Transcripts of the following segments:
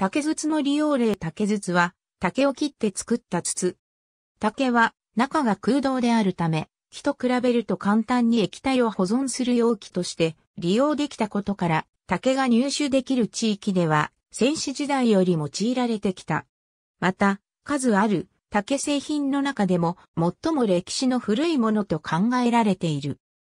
竹筒の利用例竹筒は、竹を切って作った筒。竹は、中が空洞であるため、木と比べると簡単に液体を保存する容器として利用できたことから、竹が入手できる地域では、戦死時代より用いられてきた。また、数ある竹製品の中でも最も歴史の古いものと考えられている。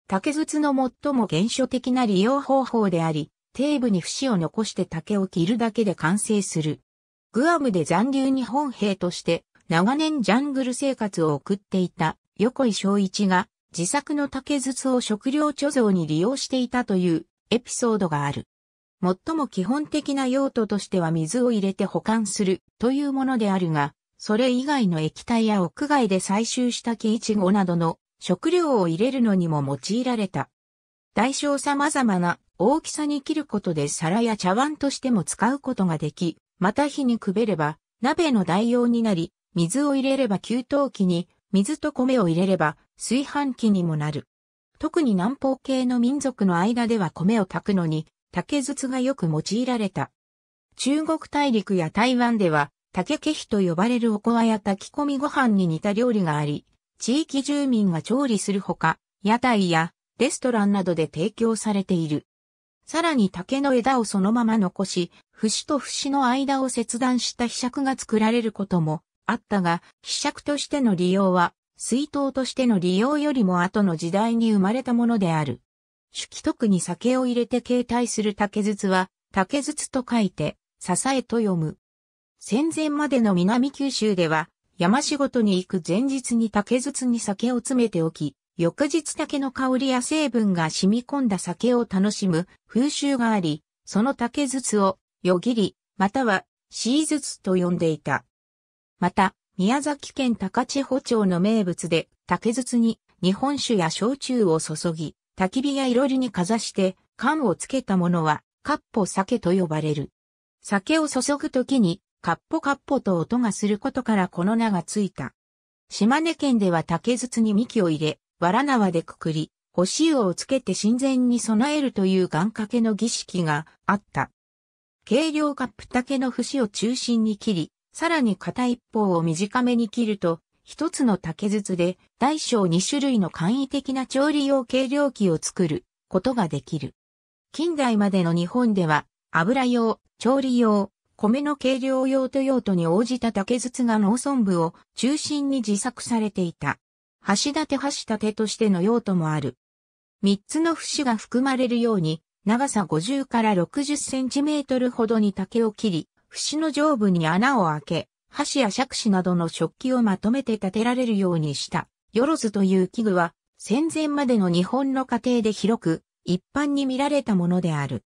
竹筒の最も原初的な利用方法であり、底部に節を残して竹を切るだけで完成する。グアムで残留日本兵として長年ジャングル生活を送っていた横井正一が自作の竹筒を食料貯蔵に利用していたというエピソードがある。最も基本的な用途としては水を入れて保管するというものであるが、それ以外の液体や屋外で採集した木イチゴなどの食料を入れるのにも用いられた。大小様々な大きさに切ることで皿や茶碗としても使うことができ、また火にくべれば鍋の代用になり、水を入れれば給湯器に、水と米を入れれば炊飯器にもなる。特に南方系の民族の間では米を炊くのに竹筒がよく用いられた。中国大陸や台湾では竹ケヒと呼ばれるおこわや炊き込みご飯に似た料理があり、地域住民が調理するほか、屋台やレストランなどで提供されている。さらに竹の枝をそのまま残し、節と節の間を切断した被尺が作られることもあったが、被尺としての利用は、水筒としての利用よりも後の時代に生まれたものである。手記特に酒を入れて携帯する竹筒は、竹筒と書いて、支えと読む。戦前までの南九州では、山仕事に行く前日に竹筒に酒を詰めておき、翌日竹の香りや成分が染み込んだ酒を楽しむ風習があり、その竹筒を、よぎり、または、シー筒と呼んでいた。また、宮崎県高千穂町の名物で、竹筒に日本酒や焼酎を注ぎ、焚き火やいろりにかざして、缶をつけたものは、カッポ酒と呼ばれる。酒を注ぐときに、カッポカッポと音がすることからこの名がついた。島根県では竹筒に幹を入れ、わら縄でくくり、干し湯をつけて神前に備えるという願掛けの儀式があった。軽量カップ竹の節を中心に切り、さらに片一方を短めに切ると、一つの竹筒で大小2種類の簡易的な調理用軽量器を作ることができる。近代までの日本では油用、調理用、米の軽量用と用途に応じた竹筒が農村部を中心に自作されていた。橋立て橋立てとしての用途もある。三つの節が含まれるように、長さ50から60センチメートルほどに竹を切り、節の上部に穴を開け、箸や杓子などの食器をまとめて立てられるようにした。よろずという器具は、戦前までの日本の家庭で広く、一般に見られたものである。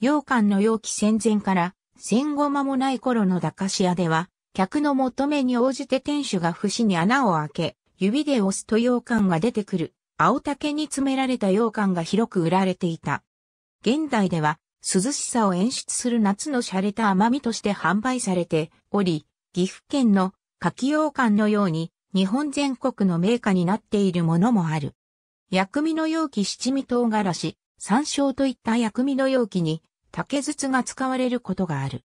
洋館の容器戦前から戦後間もない頃の駄菓子屋では、客の求めに応じて店主が節に穴を開け、指で押すと羊羹が出てくる、青竹に詰められた羊羹が広く売られていた。現代では、涼しさを演出する夏の洒落た甘みとして販売されており、岐阜県の柿羊羹のように、日本全国の名家になっているものもある。薬味の容器七味唐辛子、山椒といった薬味の容器に、竹筒が使われることがある。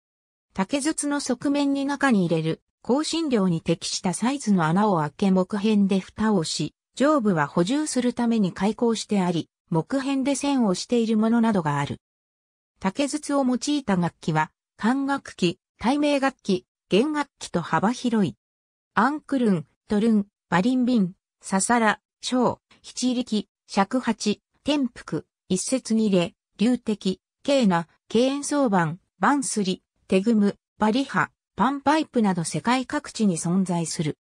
竹筒の側面に中に入れる香辛料に適したサイズの穴を開け木片で蓋をし、上部は補充するために開口してあり、木片で線をしているものなどがある。竹筒を用いた楽器は、管楽器、対名楽器、弦楽器と幅広い。アンクルン、トルン、バリンビン、ササラ、小、七力、尺八、天福、一節二例、流滴、ケーナ、ケーン相板、バンスリ、テグム、バリハ、パンパイプなど世界各地に存在する。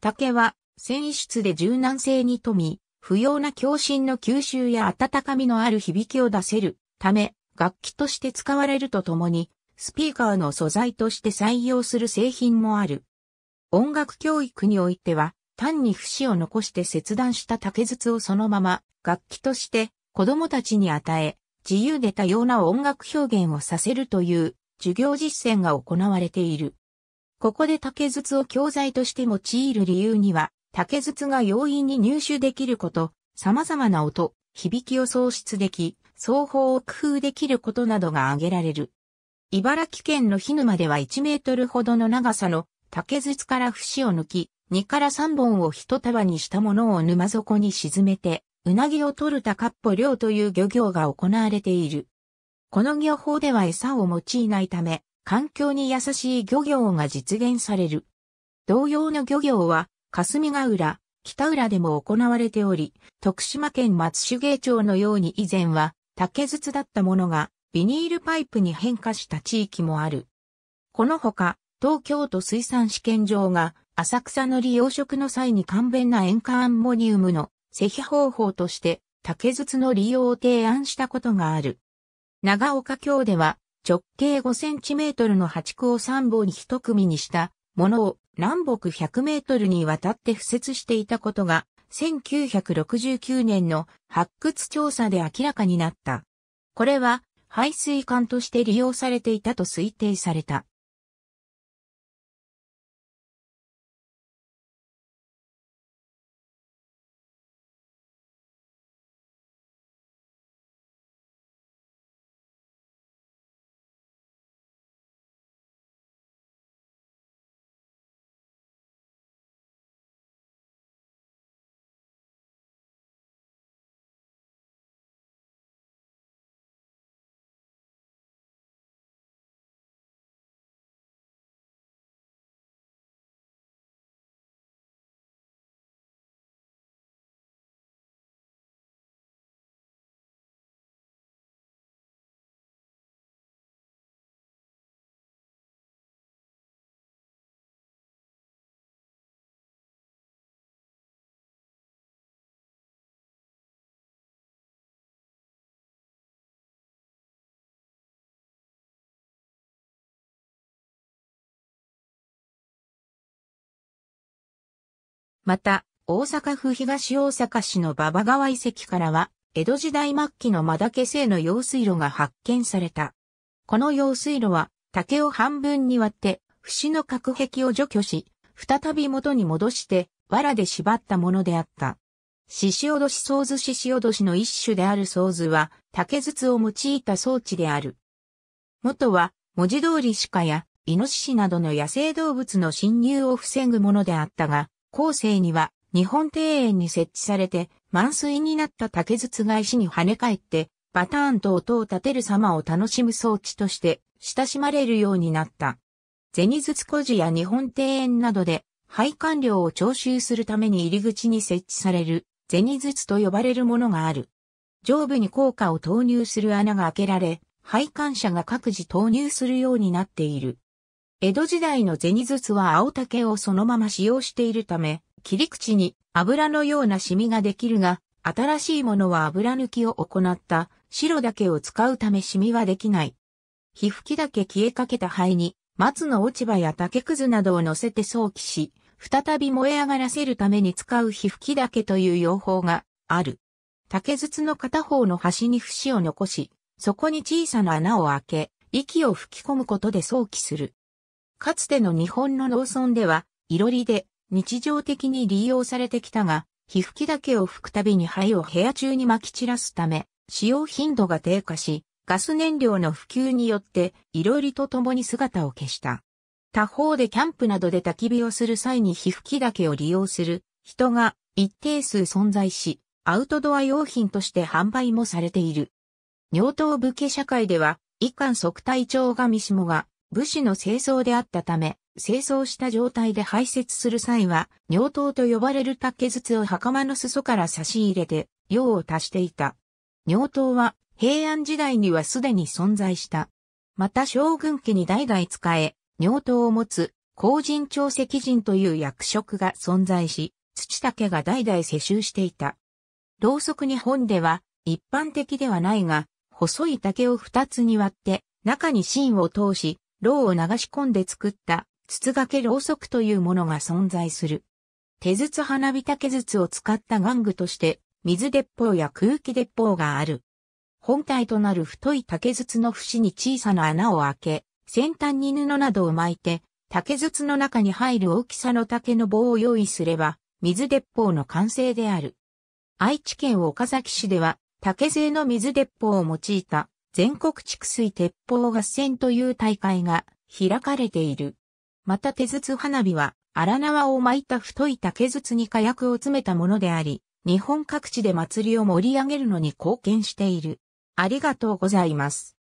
竹は繊維質で柔軟性に富み、不要な共振の吸収や温かみのある響きを出せるため、楽器として使われるとともに、スピーカーの素材として採用する製品もある。音楽教育においては、単に節を残して切断した竹筒をそのまま楽器として子供たちに与え、自由で多様な音楽表現をさせるという授業実践が行われている。ここで竹筒を教材として用いる理由には、竹筒が容易に入手できること、様々な音、響きを創出でき、双方を工夫できることなどが挙げられる。茨城県の日沼では1メートルほどの長さの竹筒から節を抜き、2から3本を一束にしたものを沼底に沈めて、うなぎを取る高っぽ漁という漁業が行われている。この漁法では餌を用いないため、環境に優しい漁業が実現される。同様の漁業は、霞ヶ浦、北浦でも行われており、徳島県松手芸町のように以前は竹筒だったものがビニールパイプに変化した地域もある。このほか、東京都水産試験場が浅草の利用食の際に簡便な塩化アンモニウムの施肥方法として竹筒の利用を提案したことがある。長岡京では直径5センチメートルの八区を3本に一組にしたものを南北100メートルにわたって敷設していたことが1969年の発掘調査で明らかになった。これは排水管として利用されていたと推定された。また、大阪府東大阪市の馬場川遺跡からは、江戸時代末期のマダケ製の用水路が発見された。この用水路は、竹を半分に割って、節の隔壁を除去し、再び元に戻して、藁で縛ったものであった。獅子おどしソーズ獅子おどしの一種であるソーズは、竹筒を用いた装置である。元は、文字通り鹿や、イノシシなどの野生動物の侵入を防ぐものであったが、後世には日本庭園に設置されて満水になった竹筒が石に跳ね返ってバターンと音を立てる様を楽しむ装置として親しまれるようになった。銭筒古寺や日本庭園などで配管料を徴収するために入り口に設置される銭筒と呼ばれるものがある。上部に効果を投入する穴が開けられ、配管者が各自投入するようになっている。江戸時代の銭筒は青竹をそのまま使用しているため、切り口に油のようなシミができるが、新しいものは油抜きを行った白だけを使うためシミはできない。皮膚きだけ消えかけた灰に松の落ち葉や竹くずなどを乗せて早期し、再び燃え上がらせるために使う皮膚きだけという用法がある。竹筒の片方の端に節を残し、そこに小さな穴を開け、息を吹き込むことで早期する。かつての日本の農村では、いろりで日常的に利用されてきたが、皮膚きだけを吹くたびに灰を部屋中に撒き散らすため、使用頻度が低下し、ガス燃料の普及によって、いろりと共に姿を消した。他方でキャンプなどで焚き火をする際に皮膚きだけを利用する人が一定数存在し、アウトドア用品として販売もされている。尿頭武家社会では、遺憾即体調神下が武士の清掃であったため、清掃した状態で排泄する際は、尿頭と呼ばれる竹筒を袴の裾から差し入れて、用を足していた。尿頭は平安時代にはすでに存在した。また将軍家に代々使え、尿頭を持つ、高人長石人という役職が存在し、土竹が代々世襲していた。ろうそく日本では一般的ではないが、細い竹を二つに割って、中に芯を通し、ろうを流し込んで作った筒掛けろうそくというものが存在する。手筒花火竹筒を使った玩具として水鉄砲や空気鉄砲がある。本体となる太い竹筒の節に小さな穴を開け、先端に布などを巻いて、竹筒の中に入る大きさの竹の棒を用意すれば、水鉄砲の完成である。愛知県岡崎市では、竹製の水鉄砲を用いた全国畜水鉄砲合戦という大会が開かれている。また手筒花火は荒縄を巻いた太い竹筒に火薬を詰めたものであり、日本各地で祭りを盛り上げるのに貢献している。ありがとうございます。